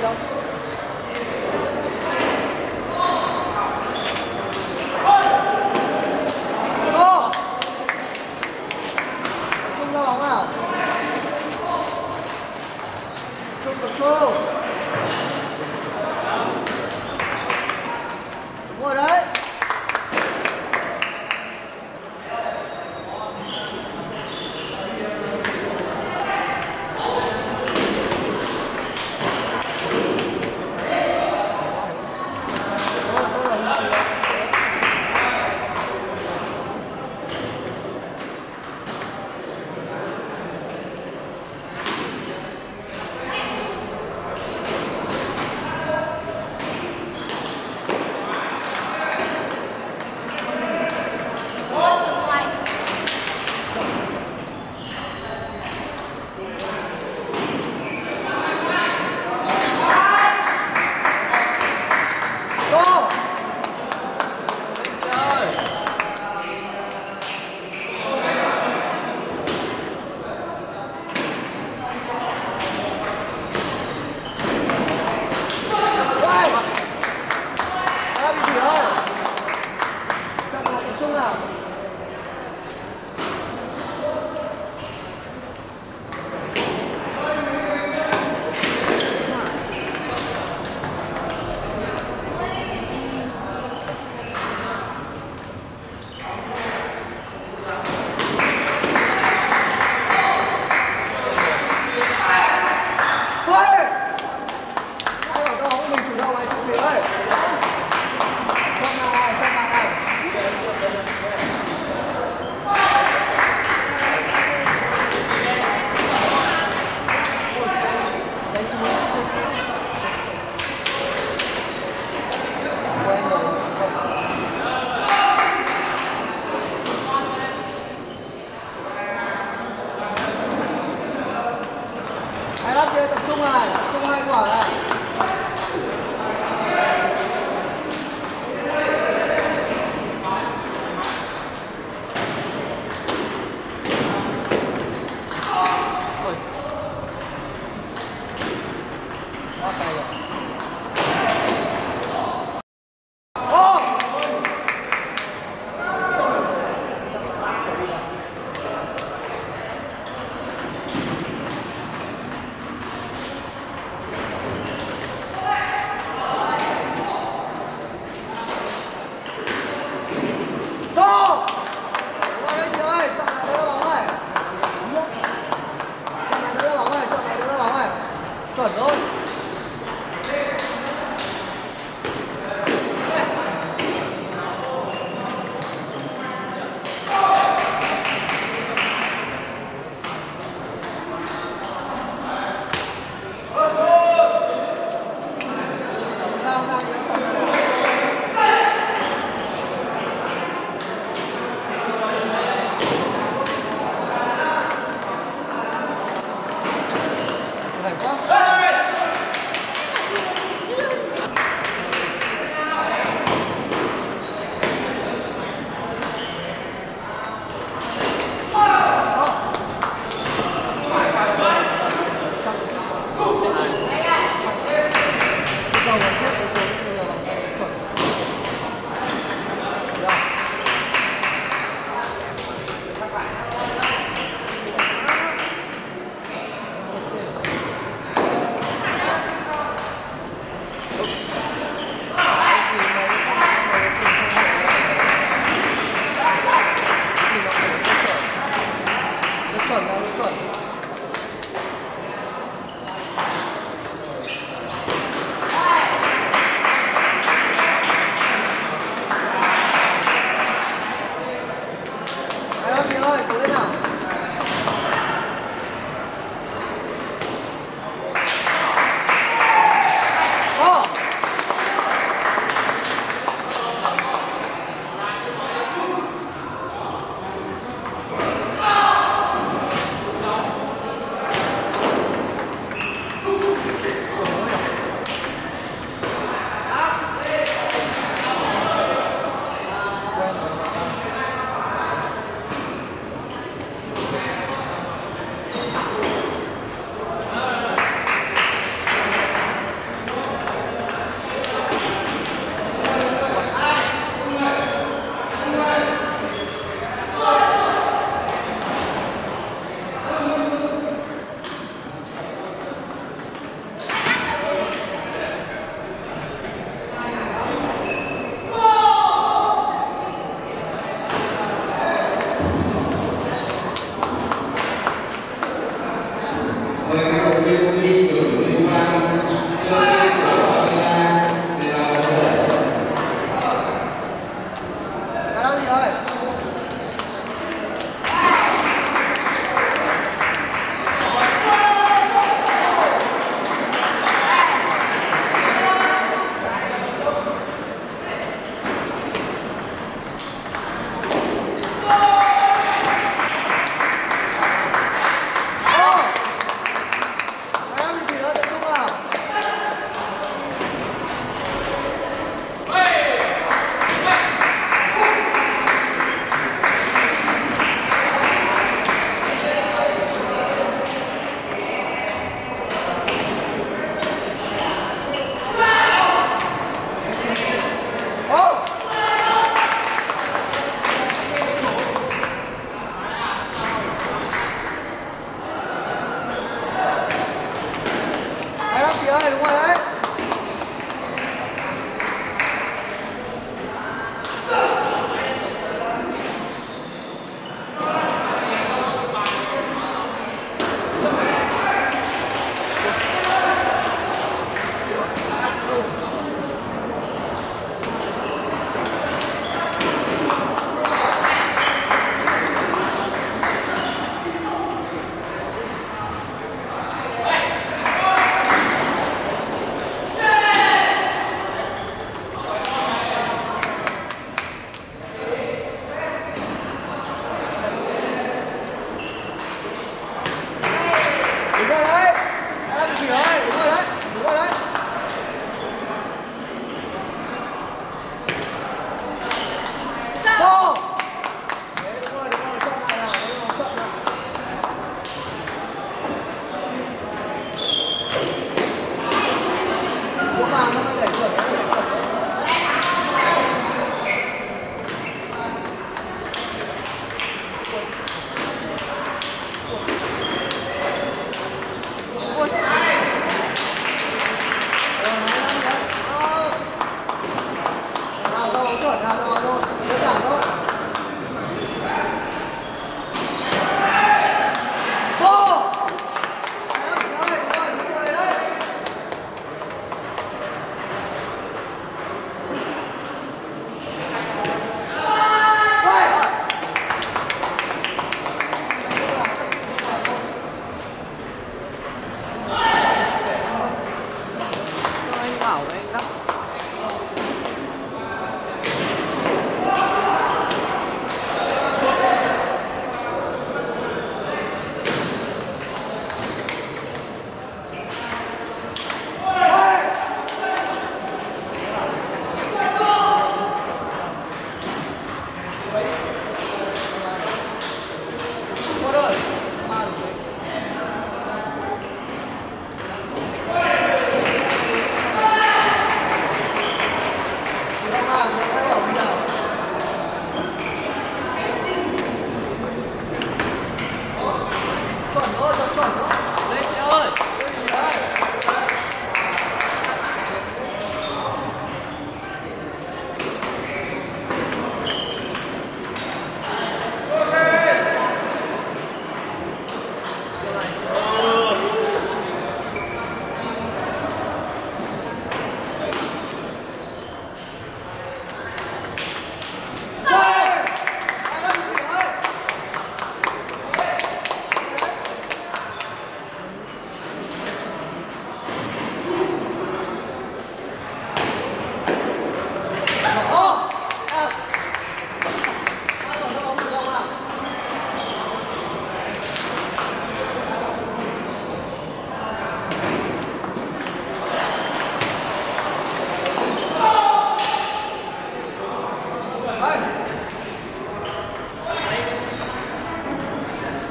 はい。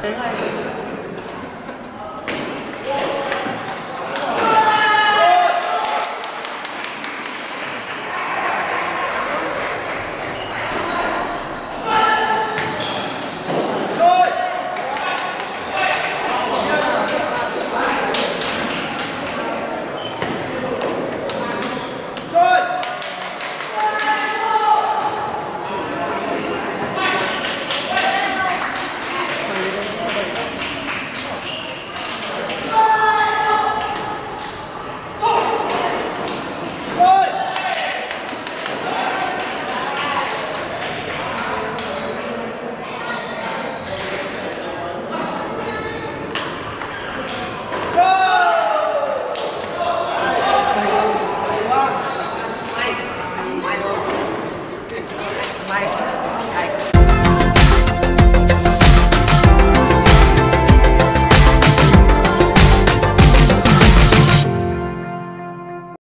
等爱情。